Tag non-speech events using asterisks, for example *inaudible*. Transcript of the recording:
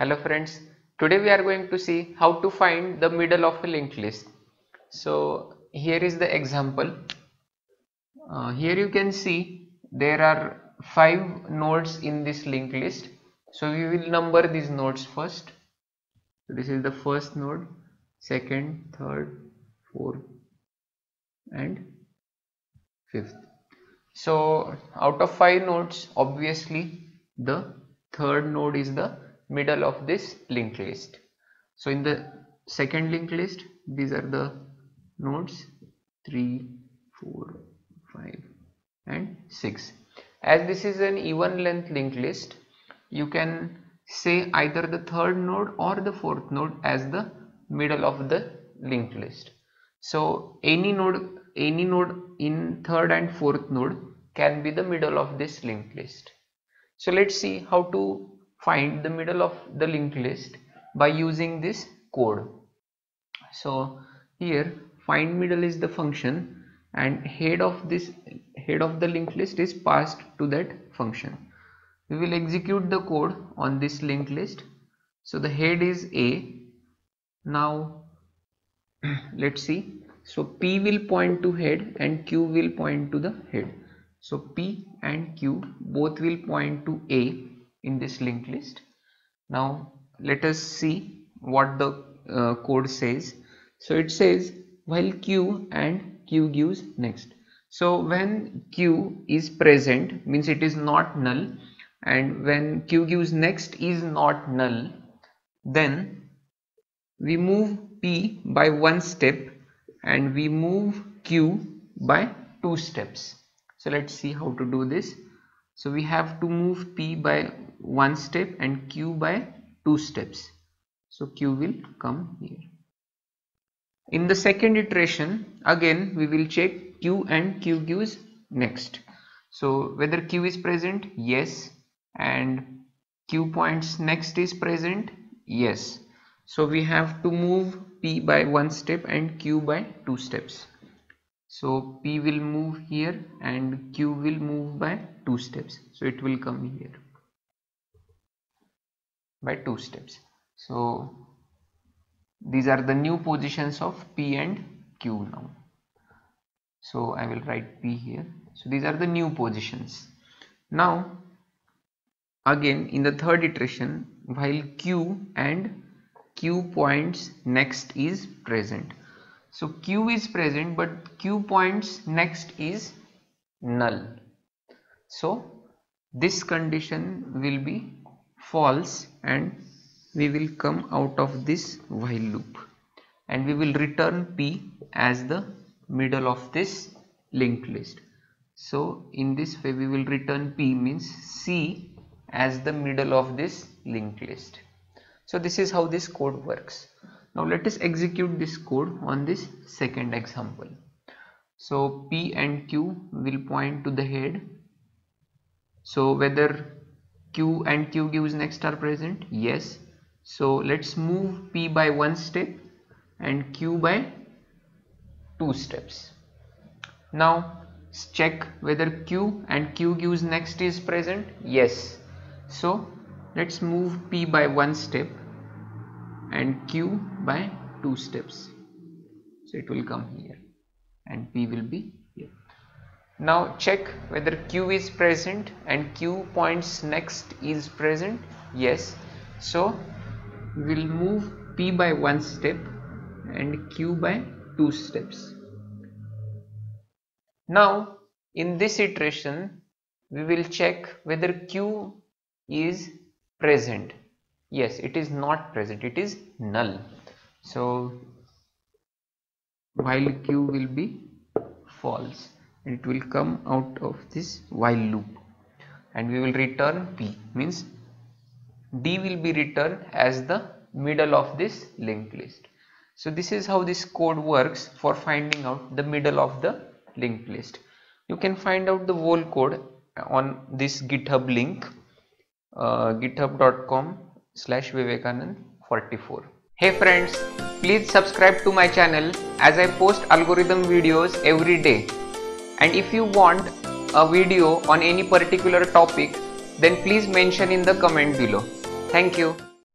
Hello friends, today we are going to see how to find the middle of a linked list. So here is the example. Uh, here you can see there are five nodes in this linked list. So we will number these nodes first. So this is the first node, second, third, fourth and fifth. So out of five nodes obviously the third node is the middle of this linked list. So in the second linked list these are the nodes 3 4 5 and 6 as this is an even length linked list you can say either the third node or the fourth node as the middle of the linked list. So any node any node in third and fourth node can be the middle of this linked list. So let's see how to find the middle of the linked list by using this code. So here find middle is the function and head of this head of the linked list is passed to that function. We will execute the code on this linked list. So the head is a. Now *clears throat* let's see. So p will point to head and q will point to the head. So p and q both will point to a in this linked list. Now let us see what the uh, code says. So it says while q and q gives next. So when q is present means it is not null and when q gives next is not null then we move p by one step and we move q by two steps. So let's see how to do this so we have to move p by one step and q by two steps. So q will come here. In the second iteration again we will check q and q gives next. So whether q is present? Yes. And q points next is present? Yes. So we have to move p by one step and q by two steps so p will move here and q will move by two steps. So it will come here by two steps. So these are the new positions of p and q now. So i will write p here. So these are the new positions. Now again in the third iteration while q and q points next is present so q is present but q points next is null. So this condition will be false and we will come out of this while loop. And we will return p as the middle of this linked list. So in this way we will return p means c as the middle of this linked list. So this is how this code works now let us execute this code on this second example. So p and q will point to the head. So whether q and q gives next are present? Yes. So let's move p by one step and q by two steps. Now check whether q and q gives next is present? Yes. So let's move p by one step and q by two steps. So it will come here and p will be here. now check whether q is present and q points next is present. Yes. So we'll move p by one step and q by two steps. Now in this iteration we will check whether q is present yes it is not present. It is null. So while q will be false it will come out of this while loop. And we will return p. Means d will be returned as the middle of this linked list. So this is how this code works for finding out the middle of the linked list. You can find out the whole code on this github link uh, github.com slash vivekanand 44 hey friends please subscribe to my channel as i post algorithm videos every day and if you want a video on any particular topic then please mention in the comment below. Thank you.